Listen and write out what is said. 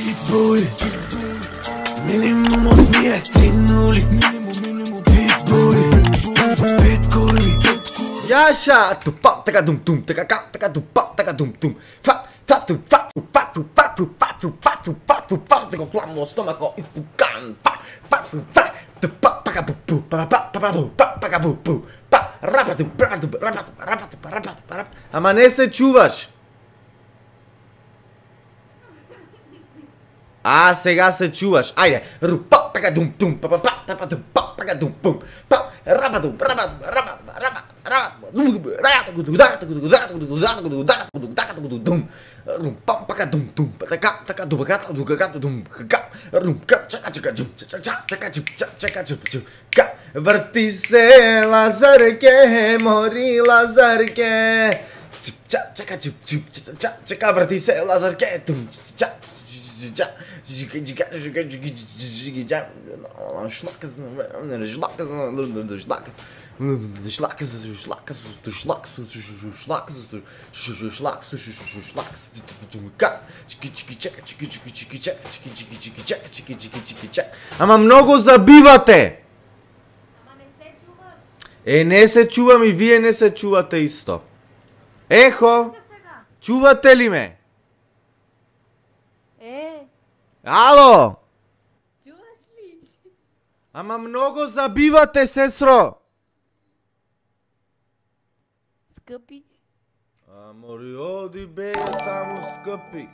Питбуль Минимум ми е три нули Минимум, минимум Питбуль Пет курви Јаша, ту па, така дум дум, така ка, така ду па, така дум дум. Фа, фа ту фа, фу фа фу фа фу фа фу фа фу фа фу фа, така кламо стомако испукан. Фа, фа фу фа, ту па, пака пу пу, па па па па па пака пу пу. Па, рапату, рапату, рапату, рапату, рапату, рапату. Ама не се чуваш. А, сега се чуваш. Ајде. Ру па пака дум дум, па па па па па дум, па пака дум пум. Па, рапату, рапату, рапату, рапату, рапату. Рум пам пака дум дум, така така дум ка дум ка дум ка. Рум ка чака чака дум чака чака чака чака чака ка. Врти се Лазарке, мори Лазарке. Чака чака чака чака врти се Лазарке. Дум чака Ама многу забивате. Е, не се чувам и вие не се чувате исто. Ехо, чувате ли ме? Е, Ало! чуваш ли? Ама многу забивате, сестро! Скъпи. Амори, оди бе таму скъпи.